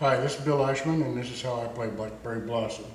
Hi, this is Bill Ashman, and this is how I play Blackberry Blossom.